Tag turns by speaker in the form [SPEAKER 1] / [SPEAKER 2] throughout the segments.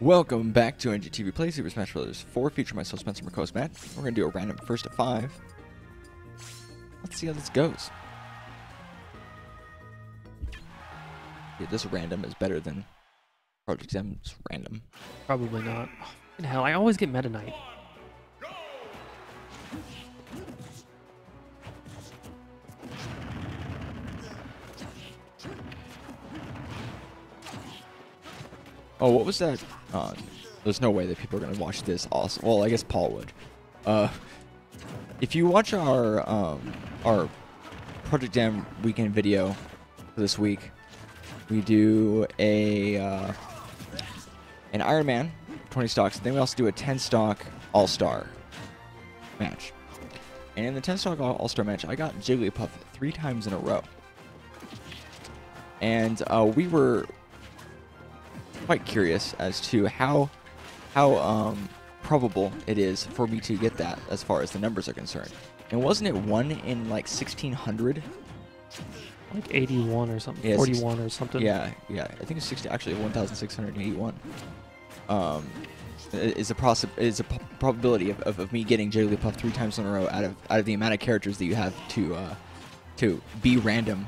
[SPEAKER 1] Welcome back to NGTV Play Super Smash Bros. 4 feature myself, Spencer McCoast Matt. We're going to do a random first to 5. Let's see how this goes. Yeah, this random is better than Project M's random.
[SPEAKER 2] Probably not. Oh, hell, I always get Meta Knight.
[SPEAKER 1] Oh, what was that? Uh, there's no way that people are going to watch this also. Well, I guess Paul would. Uh, if you watch our um, our Project M weekend video this week, we do a uh, an Iron Man 20 stocks. Then we also do a 10 stock All Star match. And in the 10 stock All Star match, I got Jigglypuff three times in a row. And uh, we were quite curious as to how how um, probable it is for me to get that as far as the numbers are concerned. And wasn't it one in like 1600?
[SPEAKER 2] Like 81 or something.
[SPEAKER 1] Yeah,
[SPEAKER 2] 41 or something.
[SPEAKER 1] Yeah, yeah. I think it's 60. Actually, 1,681. Um, is a possi- is a probability of, of, of me getting Jigglypuff three times in a row out of out of the amount of characters that you have to uh, to be random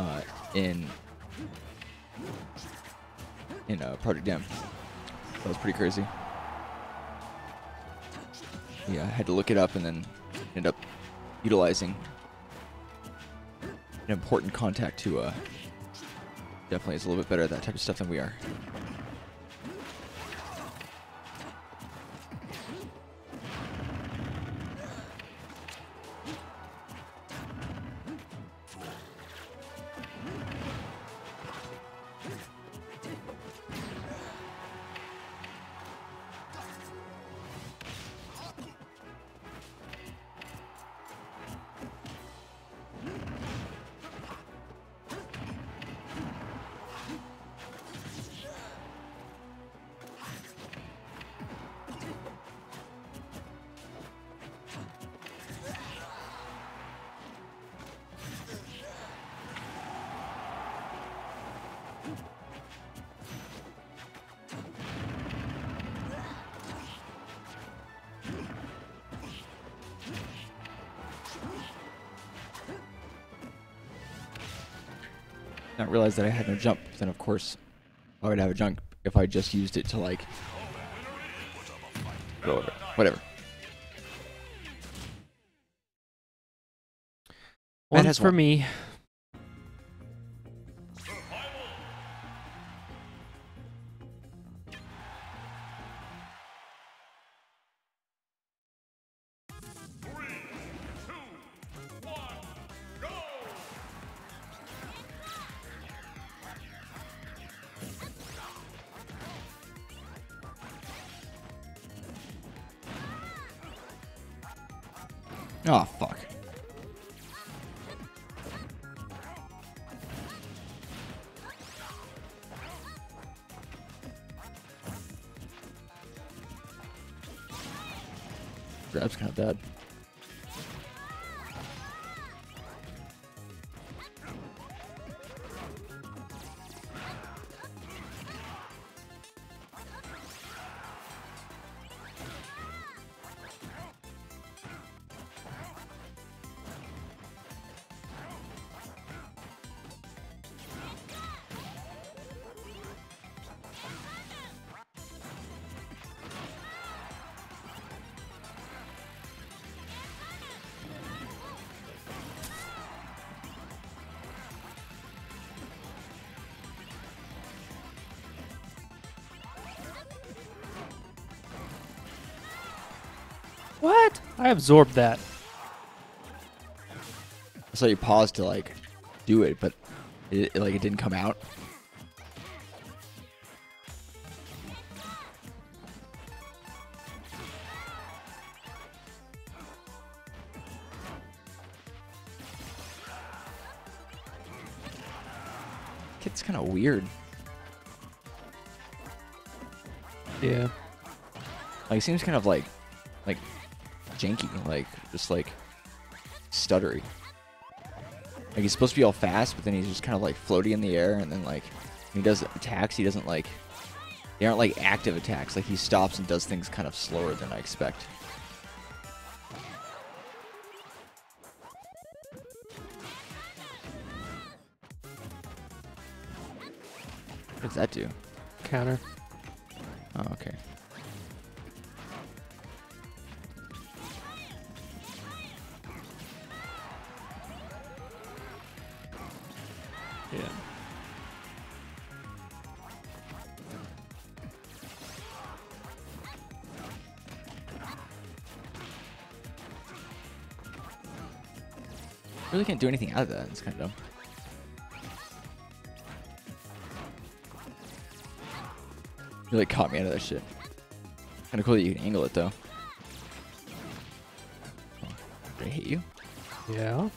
[SPEAKER 1] uh, in in uh, Project M. That was pretty crazy. Yeah, I had to look it up and then end up utilizing an important contact to uh, definitely is a little bit better at that type of stuff than we are. Not realize that I had no jump. Then of course, I would have a jump if I just used it to like. Whatever. Whatever.
[SPEAKER 2] One
[SPEAKER 1] has
[SPEAKER 2] for
[SPEAKER 1] one.
[SPEAKER 2] me.
[SPEAKER 1] Oh fuck. Grab's kind of bad.
[SPEAKER 2] What? I absorbed that.
[SPEAKER 1] I saw you pause to like do it, but it, like it didn't come out. It's kind of weird.
[SPEAKER 2] Yeah.
[SPEAKER 1] Like, seems kind of like, like, janky, like, just like, stuttery. Like, he's supposed to be all fast, but then he's just kind of like floaty in the air, and then like, when he does attacks, he doesn't like, They aren't like active attacks. Like he stops and does things kind of slower than I expect. What does that do?
[SPEAKER 2] Counter.
[SPEAKER 1] Oh, okay.
[SPEAKER 2] Yeah.
[SPEAKER 1] Really can't do anything out of that. It's kind of dumb. Really caught me out of that shit. Kind of cool that you can angle it though. Oh, did I hit you?
[SPEAKER 2] Yeah.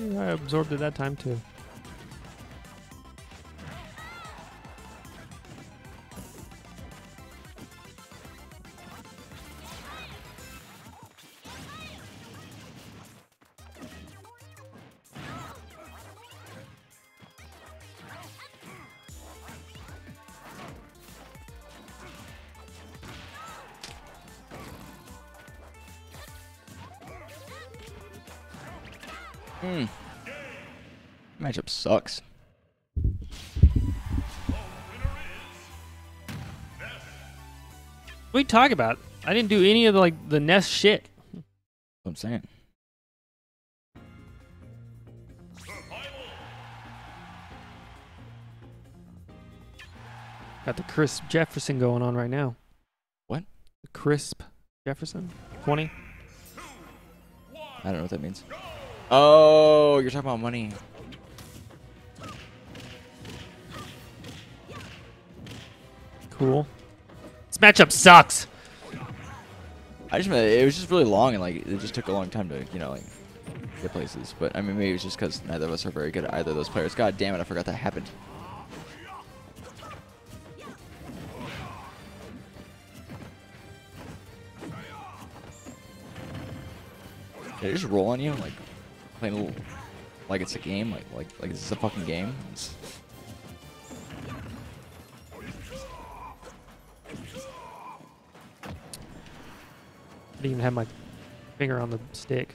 [SPEAKER 2] I absorbed it that time too.
[SPEAKER 1] Hmm. Matchup sucks.
[SPEAKER 2] What are you talking about? I didn't do any of the, like the nest shit.
[SPEAKER 1] That's what I'm saying.
[SPEAKER 2] Got the crisp Jefferson going on right now.
[SPEAKER 1] What?
[SPEAKER 2] The crisp Jefferson. Twenty.
[SPEAKER 1] I don't know what that means. Oh, you're talking about money.
[SPEAKER 2] Cool. This matchup sucks.
[SPEAKER 1] I just it was just really long and like it just took a long time to you know like get places. But I mean maybe it's just because neither of us are very good at either of those players. God damn it, I forgot that happened. Did I just roll on you like playing a little like it's a game like like like this is a fucking game? It's-
[SPEAKER 2] I didn't even have my finger on the stick.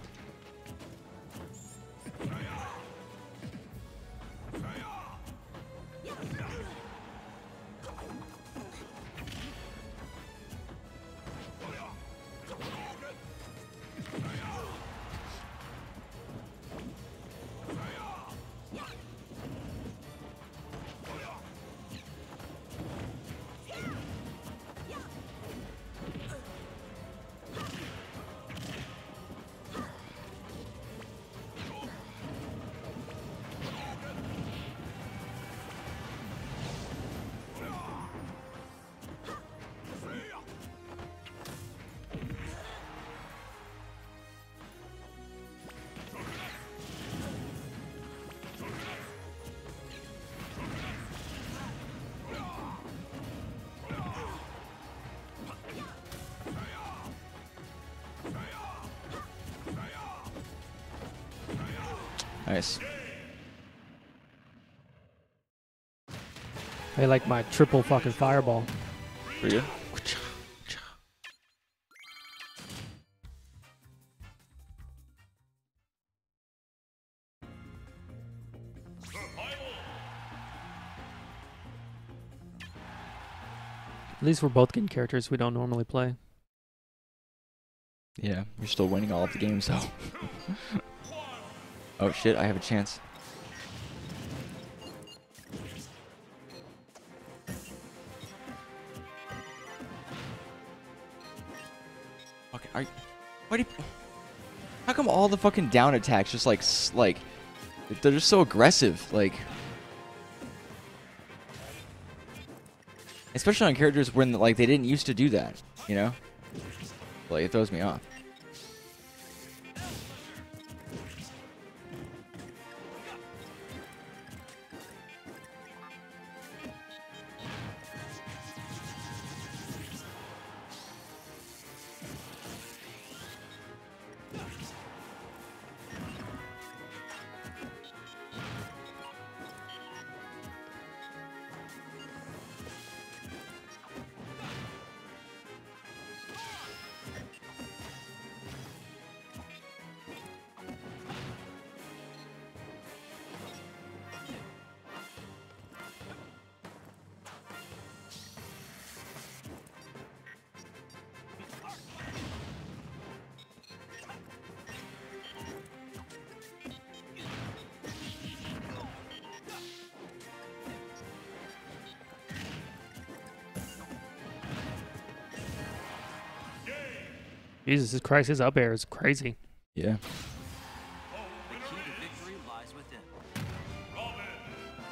[SPEAKER 1] Nice.
[SPEAKER 2] I like my triple fucking fireball.
[SPEAKER 1] Pretty good.
[SPEAKER 2] At least we're both getting characters we don't normally play.
[SPEAKER 1] Yeah, you're still winning all of the games though. oh shit, I have a chance. Okay, are you, why do you, how come all the fucking down attacks just like like they're just so aggressive like especially on characters when like they didn't used to do that, you know? Like it throws me off.
[SPEAKER 2] Jesus Christ, his up air is crazy.
[SPEAKER 1] Yeah.
[SPEAKER 3] The key to victory lies within.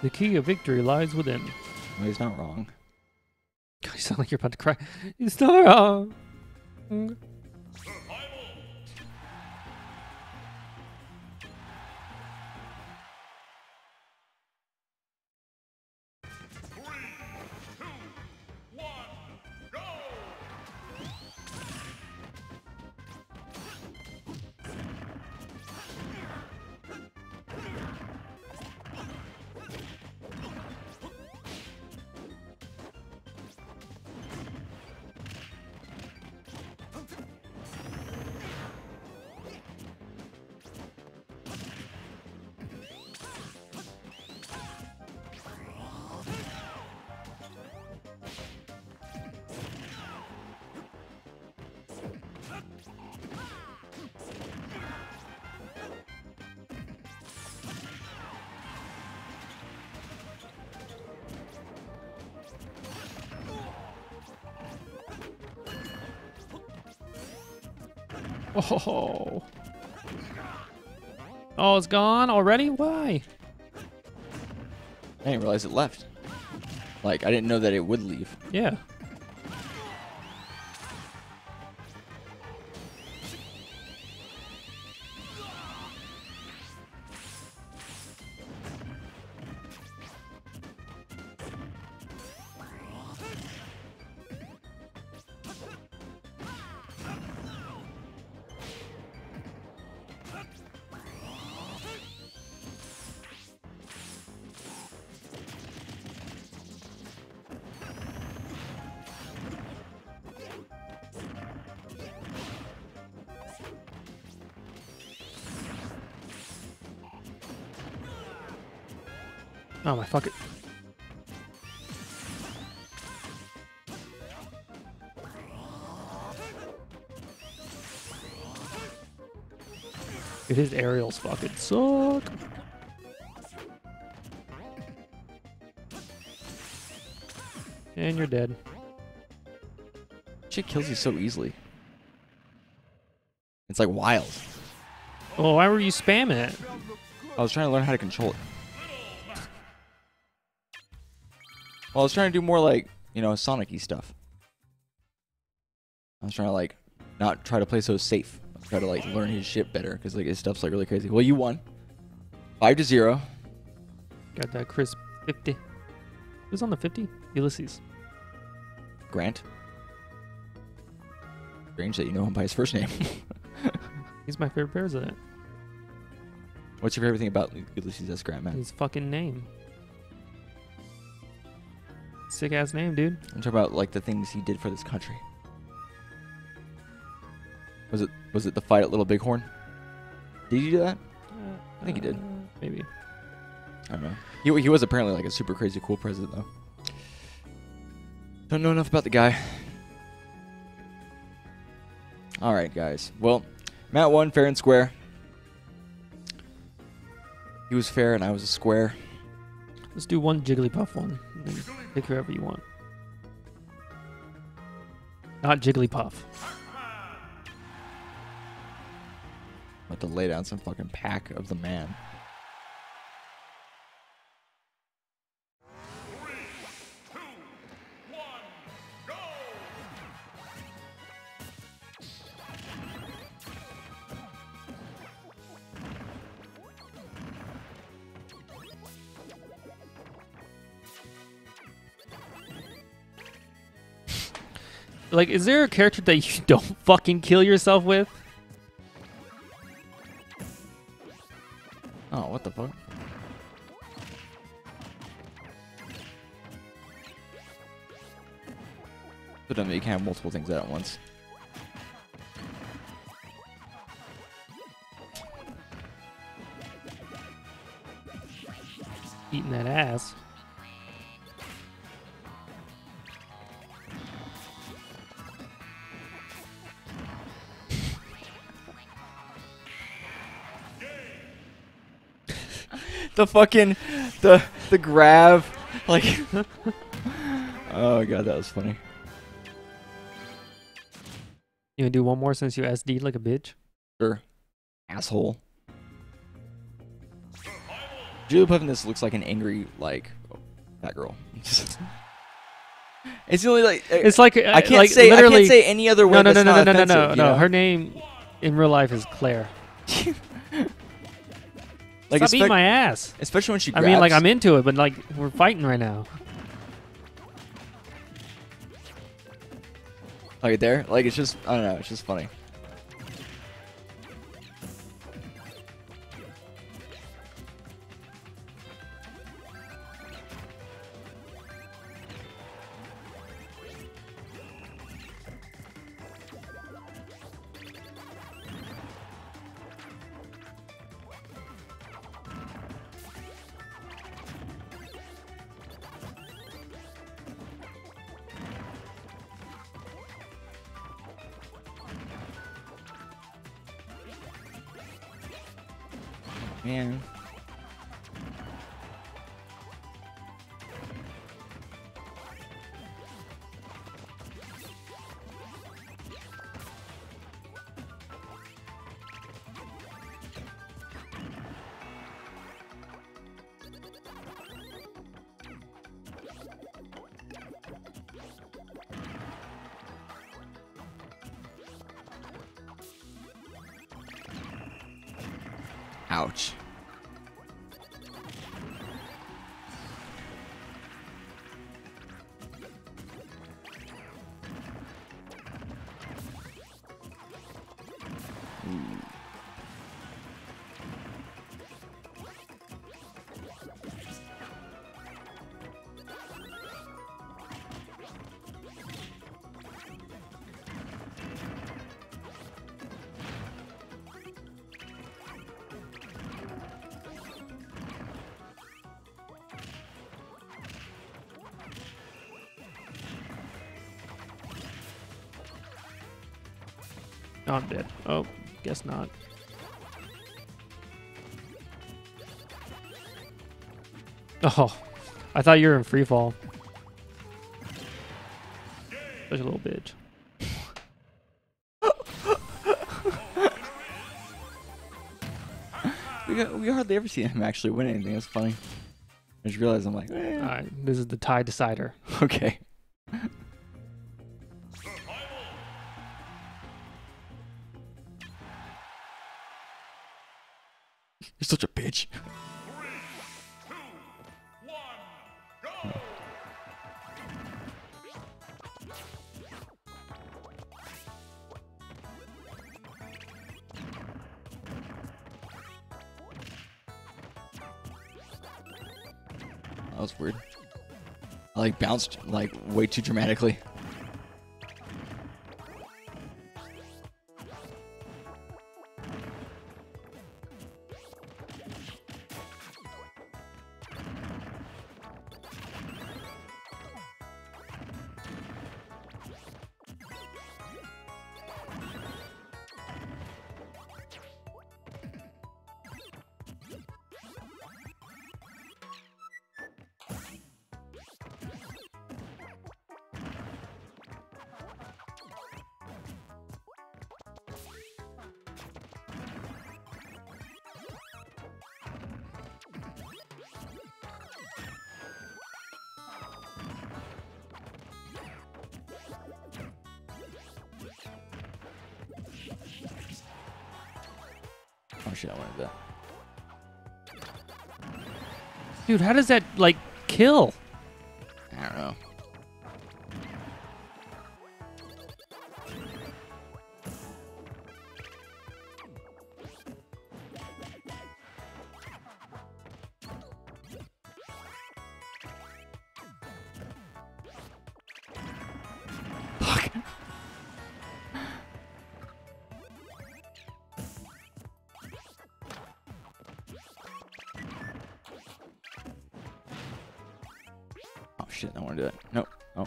[SPEAKER 2] The key of victory lies within.
[SPEAKER 1] Well, he's not wrong.
[SPEAKER 2] God, you sound like you're about to cry. He's not wrong. Oh. Oh, it's gone already? Why?
[SPEAKER 1] I didn't realize it left. Like, I didn't know that it would leave.
[SPEAKER 2] Yeah. Oh my fuck it. Dude, his aerials fucking suck. And you're dead.
[SPEAKER 1] Shit kills you so easily. It's like wild.
[SPEAKER 2] Oh, why were you spamming it?
[SPEAKER 1] I was trying to learn how to control it. Well, I was trying to do more like, you know, Sonic-y stuff. I was trying to like not try to play so safe. I was trying to like learn his shit better because like his stuff's like really crazy. Well, you won. Five to zero.
[SPEAKER 2] Got that crisp 50. Who's on the 50? Ulysses.
[SPEAKER 1] Grant. Strange that you know him by his first name.
[SPEAKER 2] He's my favorite president.
[SPEAKER 1] What's your favorite thing about Ulysses S. Grant, man?
[SPEAKER 2] His fucking name. Sick ass name, dude.
[SPEAKER 1] I'm talking about like the things he did for this country. Was it was it the fight at Little Bighorn? Did he do that? I think he did.
[SPEAKER 2] Uh, Maybe.
[SPEAKER 1] I don't know. He, he was apparently like a super crazy cool president though. Don't know enough about the guy. All right, guys. Well, Matt won fair and square. He was fair and I was a square.
[SPEAKER 2] Let's do one Jigglypuff one. Pick whoever you want. Not Jigglypuff.
[SPEAKER 1] About to lay down some fucking pack of the man.
[SPEAKER 2] Like, is there a character that you don't fucking kill yourself with?
[SPEAKER 1] Oh, what the fuck? But then you can have multiple things at once.
[SPEAKER 2] Eating that ass.
[SPEAKER 1] The fucking the the grab like oh god that was funny
[SPEAKER 2] You You gonna do one more since you SD like a bitch?
[SPEAKER 1] Sure. Asshole. Jigglypuff in this looks like an angry, like, fat girl. it's only, like, uh,
[SPEAKER 2] It's like
[SPEAKER 1] I can't
[SPEAKER 2] like,
[SPEAKER 1] say, I can't say any other way
[SPEAKER 2] no, no,
[SPEAKER 1] that's
[SPEAKER 2] no, no, no, no, no, no. Her name in real life is Claire.
[SPEAKER 1] like,
[SPEAKER 2] Stop eating my ass.
[SPEAKER 1] especially when she
[SPEAKER 2] I mean, like I'm into it, but like we're fighting right now.
[SPEAKER 1] Like, there. Like, it's just, I don't know, it's just funny. Man. Ouch.
[SPEAKER 2] Oh, I'm dead. Oh, guess not. Oh, I thought you were in free fall. Such a little bitch.
[SPEAKER 1] We, got, we hardly ever see him actually win anything. That's funny. I just realized I'm like, eh,
[SPEAKER 2] All right, this is the tie decider.
[SPEAKER 1] okay. You're such a bitch. That was weird. I like bounced like way too dramatically. Oh shit, I wanted that.
[SPEAKER 2] Dude, how does that like kill?
[SPEAKER 1] I don't know.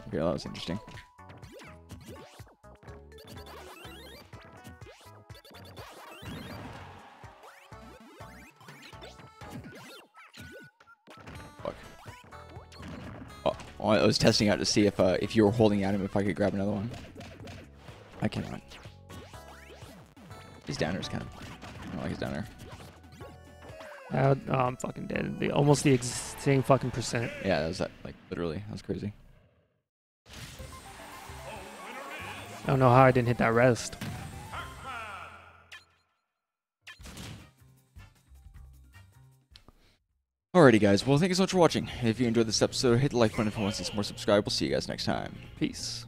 [SPEAKER 1] Okay, that was interesting. Fuck. Oh, I was testing out to see if uh, if you were holding at him, if I could grab another one. I cannot. His down air's kind of. I don't like his down air.
[SPEAKER 2] Uh, oh, I'm fucking dead. The, almost the ex- same fucking percent.
[SPEAKER 1] Yeah, that was. Like literally, that was crazy.
[SPEAKER 2] I don't know how I didn't hit that rest.
[SPEAKER 1] Alrighty, guys. Well, thank you so much for watching. If you enjoyed this episode, hit the like button if you want to see some more. Subscribe. We'll see you guys next time.
[SPEAKER 2] Peace.